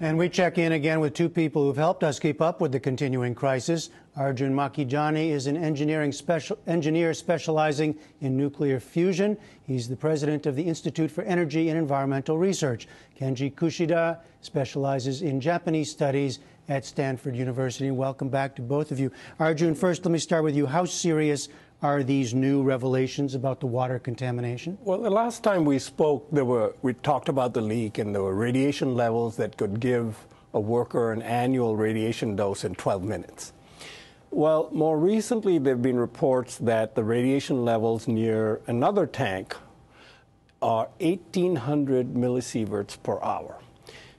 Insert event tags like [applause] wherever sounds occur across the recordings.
And we check in again with two people who've helped us keep up with the continuing crisis. Arjun Makhijani is an engineering special, engineer specializing in nuclear fusion. He's the president of the Institute for Energy and Environmental Research. Kenji Kushida specializes in Japanese studies at Stanford University. Welcome back to both of you. Arjun, first, let me start with you. How serious are these new revelations about the water contamination? Well, the last time we spoke, there were we talked about the leak and there were radiation levels that could give a worker an annual radiation dose in 12 minutes. Well, more recently, there have been reports that the radiation levels near another tank are 1,800 millisieverts per hour.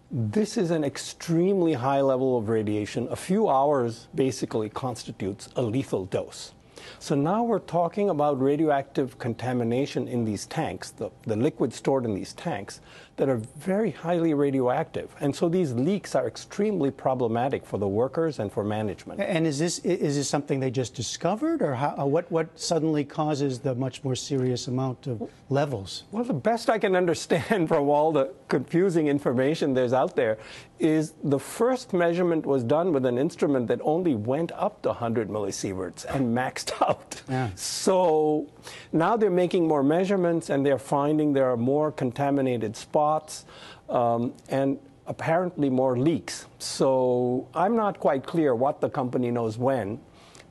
This is an extremely high level of radiation. A few hours basically constitutes a lethal dose. So now we're talking about radioactive contamination in these tanks, the, the liquid stored in these tanks, that are very highly radioactive. And so these leaks are extremely problematic for the workers and for management. And is this is this something they just discovered, or how, what what suddenly causes the much more serious amount of levels? Well, the best I can understand [laughs] from all the confusing information there's out there is the first measurement was done with an instrument that only went up to 100 millisieverts and maxed out. Yeah. So now they're making more measurements and they're finding there are more contaminated spots um, and apparently more leaks. So I'm not quite clear what the company knows when,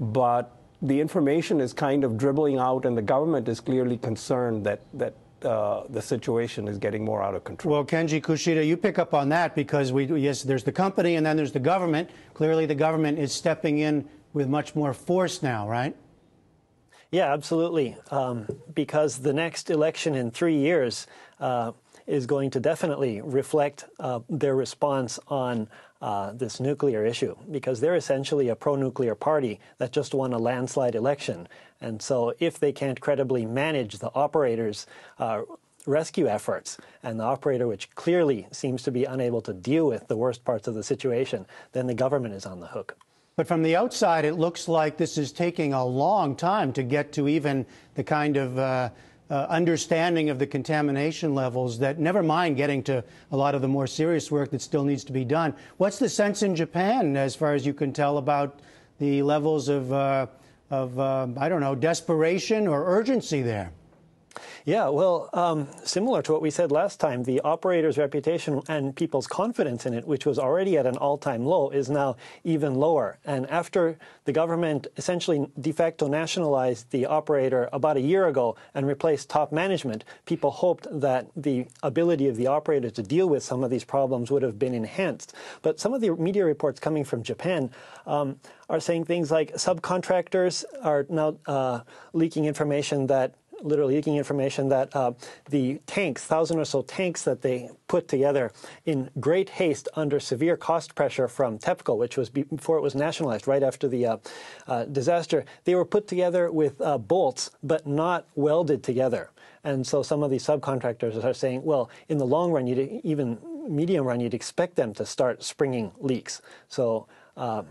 but the information is kind of dribbling out, and the government is clearly concerned that that uh, the situation is getting more out of control. Well, Kenji Kushida, you pick up on that because we yes, there's the company and then there's the government. Clearly, the government is stepping in with much more force now, right? Yeah, absolutely. Um, because the next election in three years uh, is going to definitely reflect uh, their response on uh, this nuclear issue because they're essentially a pro nuclear party that just won a landslide election. And so, if they can't credibly manage the operators' uh, rescue efforts and the operator, which clearly seems to be unable to deal with the worst parts of the situation, then the government is on the hook. But from the outside, it looks like this is taking a long time to get to even the kind of uh, uh, understanding of the contamination levels that, never mind getting to a lot of the more serious work that still needs to be done. What's the sense in Japan, as far as you can tell, about the levels of, uh, of uh, I don't know, desperation or urgency there? Yeah, well, um, similar to what we said last time, the operator's reputation and people's confidence in it, which was already at an all-time low, is now even lower. And after the government essentially de facto nationalized the operator about a year ago and replaced top management, people hoped that the ability of the operator to deal with some of these problems would have been enhanced. But some of the media reports coming from Japan um, are saying things like subcontractors are now uh, leaking information that literally leaking information that uh, the tanks, thousand or so tanks that they put together in great haste under severe cost pressure from TEPCO, which was before it was nationalized, right after the uh, uh, disaster, they were put together with uh, bolts, but not welded together. And so some of these subcontractors are saying, well, in the long run, you'd even medium run, you'd expect them to start springing leaks. So um,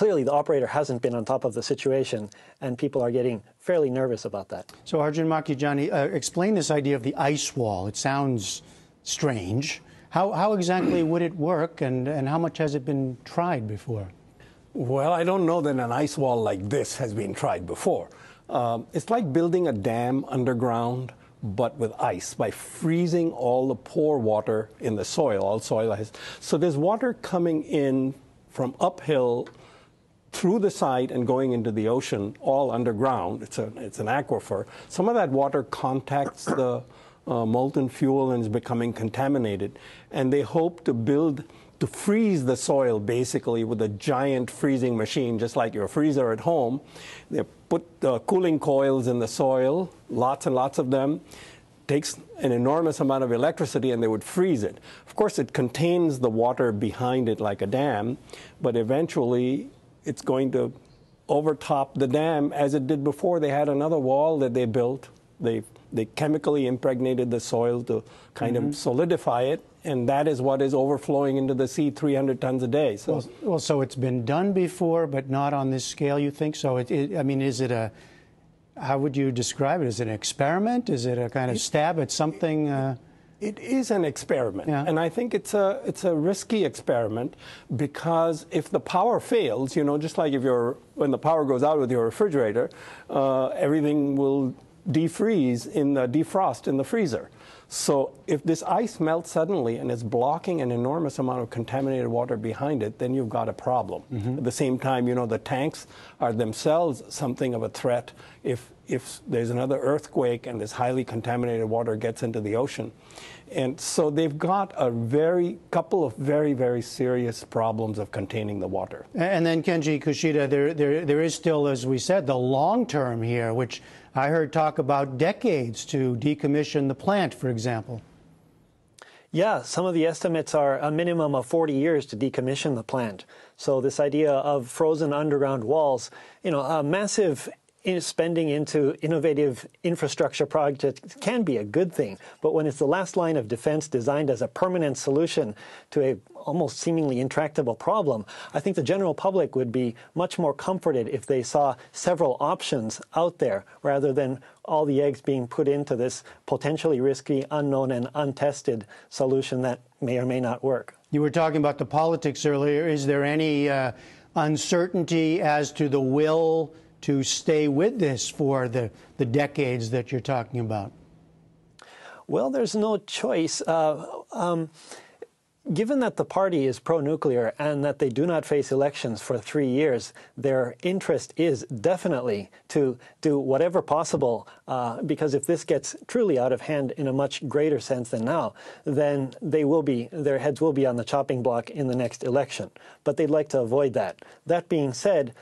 clearly the operator hasn't been on top of the situation, and people are getting fairly nervous about that. So, Arjun Makhijani, uh, explain this idea of the ice wall. It sounds strange. How, how exactly would it work, and, and how much has it been tried before? Well, I don't know that an ice wall like this has been tried before. Um, it's like building a dam underground, but with ice by freezing all the pore water in the soil. All soil has. So there's water coming in from uphill through the site and going into the ocean, all underground. It's, a, it's an aquifer. Some of that water contacts the uh, molten fuel and is becoming contaminated. And they hope to build, to freeze the soil basically with a giant freezing machine, just like your freezer at home. They put cooling coils in the soil, lots and lots of them takes an enormous amount of electricity and they would freeze it. Of course, it contains the water behind it like a dam, but eventually it's going to overtop the dam as it did before. They had another wall that they built. They they chemically impregnated the soil to kind mm-hmm. of solidify it, and that is what is overflowing into the sea 300 tons a day. So, well, well so it's been done before, but not on this scale. You think so? It, it, I mean, is it a how would you describe it? Is it an experiment? Is it a kind of stab at something? Uh, It is an experiment, Yeah. and I think it's a it's a risky experiment because if the power fails, you know, just like if you're when the power goes out with your refrigerator, uh, everything will defreeze in the defrost in the freezer. So if this ice melts suddenly and is blocking an enormous amount of contaminated water behind it, then you've got a problem. At the same time, you know, the tanks are themselves something of a threat if if there's another earthquake and this highly contaminated water gets into the ocean. And so they've got a very couple of very, very serious problems of containing the water. And then Kenji Kushida, there, there, there is still, as we said, the long term here, which I heard talk about decades to decommission the plant, for example. Yeah, some of the estimates are a minimum of 40 years to decommission the plant. So this idea of frozen underground walls, you know, a massive in- spending into innovative infrastructure projects can be a good thing, but when it's the last line of defense designed as a permanent solution to a almost seemingly intractable problem, I think the general public would be much more comforted if they saw several options out there rather than all the eggs being put into this potentially risky, unknown, and untested solution that may or may not work. You were talking about the politics earlier. Is there any uh, uncertainty as to the will to stay with this for the, the decades that you're talking about? Well, there's no choice. Uh, um, given that the party is pro nuclear and that they do not face elections for three years, their interest is definitely to do whatever possible. Uh, because if this gets truly out of hand in a much greater sense than now, then they will be, their heads will be on the chopping block in the next election. But they'd like to avoid that. That being said,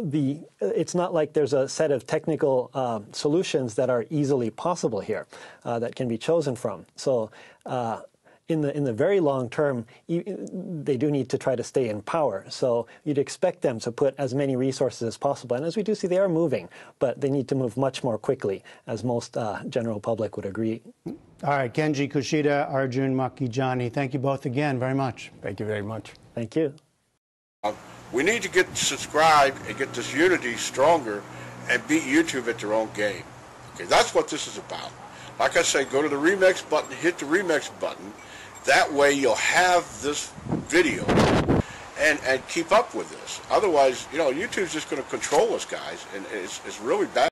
the it's not like there's a set of technical uh, solutions that are easily possible here uh, that can be chosen from. So. Uh, in the in the very long term, they do need to try to stay in power. So you'd expect them to put as many resources as possible. And as we do see, they are moving, but they need to move much more quickly, as most uh, general public would agree. All right, Kenji Kushida, Arjun Makhijani, thank you both again very much. Thank you very much. Thank you. We need to get subscribed and get this unity stronger and beat YouTube at their own game. Okay, that's what this is about. Like I say, go to the remix button, hit the remix button. That way you'll have this video and, and keep up with this. Otherwise, you know, YouTube's just going to control us, guys, and it's, it's really bad.